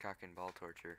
Cock and ball torture.